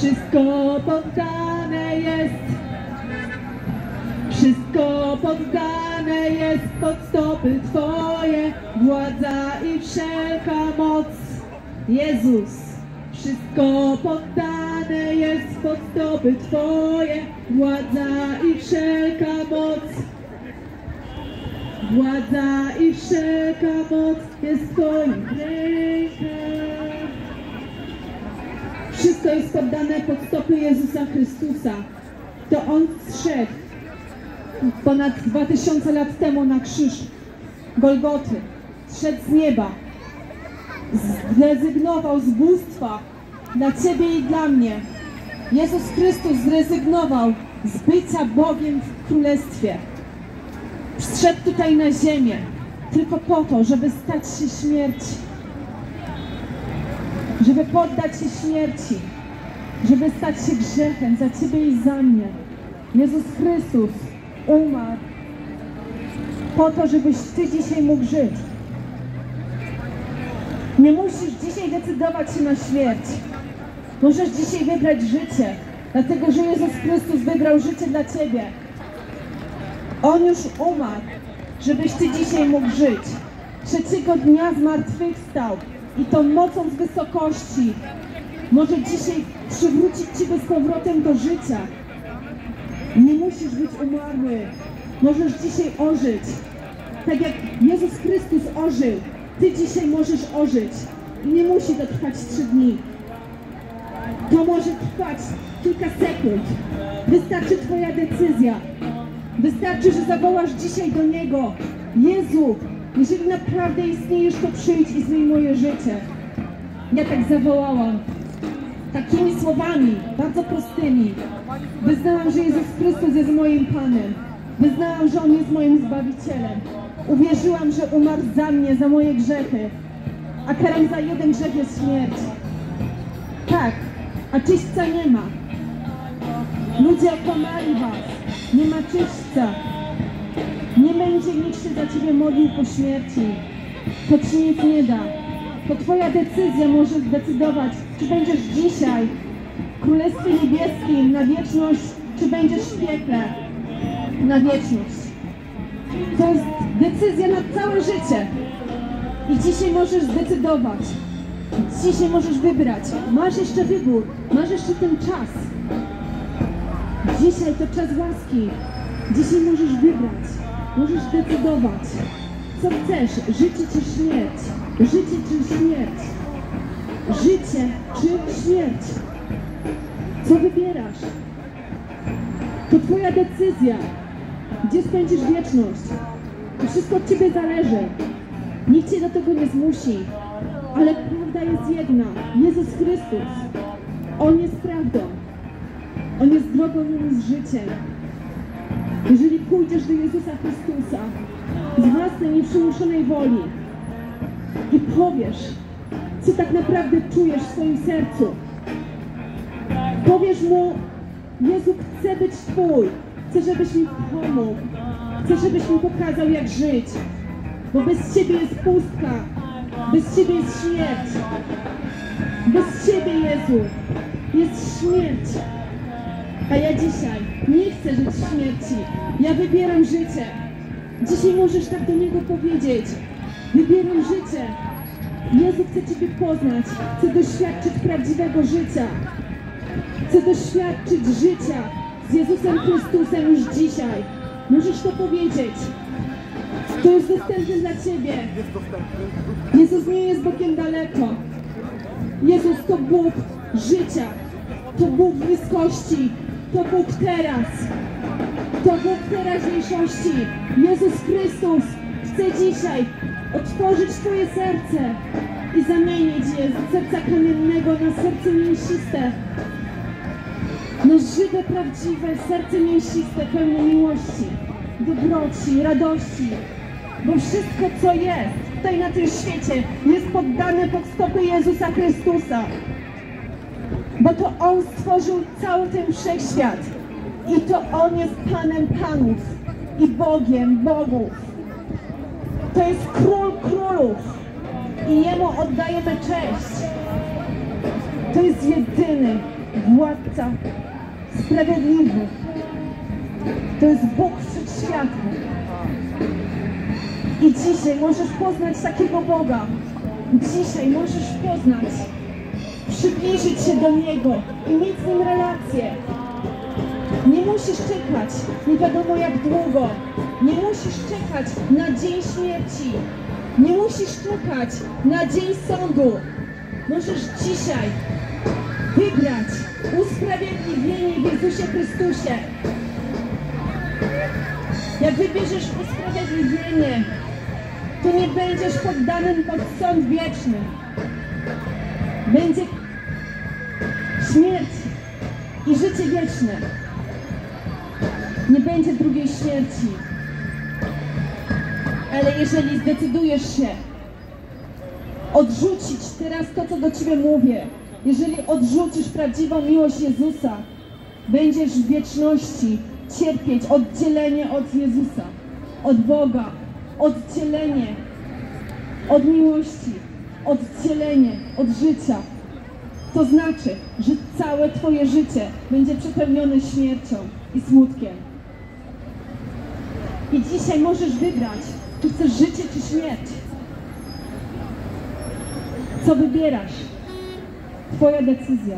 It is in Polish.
Wszystko poddane jest. Wszystko poddane jest pod stopy Twoje, władza i wszelka moc. Jezus, wszystko poddane jest pod stopy Twoje, władza i wszelka moc. Władza i wszelka moc jest w Twoich rękach. Wszystko jest poddane pod stopy Jezusa Chrystusa. To On zszedł ponad 2000 lat temu na krzyż Golgoty. Zszedł z nieba. Zrezygnował z bóstwa dla Ciebie i dla mnie. Jezus Chrystus zrezygnował z bycia Bogiem w Królestwie. Wszedł tutaj na ziemię tylko po to, żeby stać się śmierci. Żeby poddać się śmierci. Żeby stać się grzechem za Ciebie i za mnie. Jezus Chrystus umarł po to, żebyś Ty dzisiaj mógł żyć. Nie musisz dzisiaj decydować się na śmierć. Możesz dzisiaj wybrać życie, dlatego że Jezus Chrystus wybrał życie dla Ciebie. On już umarł, żebyś Ty dzisiaj mógł żyć. Trzeciego dnia zmartwychwstał i tą mocą z wysokości może dzisiaj przywrócić Ciebie z powrotem do życia. Nie musisz być umarły. Możesz dzisiaj ożyć. Tak jak Jezus Chrystus ożył, Ty dzisiaj możesz ożyć. I nie musi to trwać trzy dni. To może trwać kilka sekund. Wystarczy Twoja decyzja. Wystarczy, że zawołasz dzisiaj do Niego. Jezu, jeżeli naprawdę istniejesz, to przyjdź i zmień moje życie. Ja tak zawołałam. Takimi słowami, bardzo prostymi. Wyznałam, że Jezus Chrystus jest moim Panem. Wyznałam, że On jest moim Zbawicielem. Uwierzyłam, że umarł za mnie, za moje grzechy. A karą za jeden grzech jest śmierć. Tak, a czyśćca nie ma. Ludzie okłamali was. Nie ma czyśćca. Nie będzie nikt się za ciebie modlił po śmierci. To ci nic nie da. To twoja decyzja może zdecydować, czy będziesz dzisiaj w Królestwie Niebieskim na wieczność, czy będziesz w piekle na wieczność. To jest decyzja na całe życie. I dzisiaj możesz zdecydować. Dzisiaj możesz wybrać. Masz jeszcze wybór. Masz jeszcze ten czas. Dzisiaj to czas łaski. Dzisiaj możesz wybrać. Możesz decydować. Co chcesz? Życie czy śmierć? Życie czy śmierć? Życie czy śmierć? Co wybierasz? To Twoja decyzja. Gdzie spędzisz wieczność? To wszystko od Ciebie zależy. Nikt Cię do tego nie zmusi. Ale prawda jest jedna. Jezus Chrystus. On jest prawdą. On jest drogą, On jest życiem. Jeżeli pójdziesz do Jezusa Chrystusa z własnej nieprzymuszonej woli i powiesz, co tak naprawdę czujesz w swoim sercu, powiesz Mu, Jezu, chcę być Twój, chcę, żebyś mi pomógł, chcę, żebyś mi pokazał, jak żyć, bo bez Ciebie jest pustka, bez Ciebie jest śmierć, bez Ciebie, Jezu, jest śmierć. A ja dzisiaj nie chcę żyć w śmierci. Ja wybieram życie. Dzisiaj możesz tak do Niego powiedzieć. Wybieram życie. Jezu, chcę Ciebie poznać. Chcę doświadczyć prawdziwego życia. Chcę doświadczyć życia z Jezusem Chrystusem już dzisiaj. Możesz to powiedzieć. To jest dostępne dla Ciebie. Jezus nie jest Bogiem daleko. Jezus to Bóg życia. To Bóg bliskości. To Bóg teraz. To Bóg teraźniejszości. Jezus Chrystus chce dzisiaj otworzyć Twoje serce i zamienić je z serca kamiennego na serce mięsiste. Na żywe, prawdziwe serce mięsiste, pełne miłości, dobroci, radości. Bo wszystko, co jest tutaj na tym świecie, jest poddane pod stopy Jezusa Chrystusa bo to On stworzył cały ten wszechświat i to On jest Panem Panów i Bogiem Bogów. To jest Król Królów i Jemu oddajemy cześć. To jest jedyny władca sprawiedliwy. To jest Bóg wszechświatny. I dzisiaj możesz poznać takiego Boga. Dzisiaj możesz poznać, przybliżyć się do Niego i mieć z Nim relację. Nie musisz czekać nie wiadomo jak długo. Nie musisz czekać na dzień śmierci. Nie musisz czekać na dzień sądu. Możesz dzisiaj wybrać usprawiedliwienie w Jezusie Chrystusie. Jak wybierzesz usprawiedliwienie, to nie będziesz poddanym pod sąd wieczny. Będzie i życie wieczne. Nie będzie drugiej śmierci. Ale jeżeli zdecydujesz się odrzucić teraz to, co do Ciebie mówię, jeżeli odrzucisz prawdziwą miłość Jezusa, będziesz w wieczności cierpieć oddzielenie od Jezusa, od Boga, oddzielenie od miłości, oddzielenie od życia. To znaczy, że całe Twoje życie będzie przepełnione śmiercią i smutkiem. I dzisiaj możesz wybrać, czy chcesz życie, czy śmierć. Co wybierasz? Twoja decyzja.